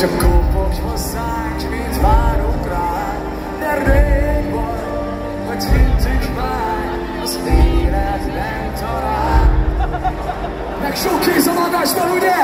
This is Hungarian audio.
Csak kopogj hozzánk, mint várunk rád, de rég van, hogy hittük már, az életben talán. Meg sok kéz a magasban, ugye?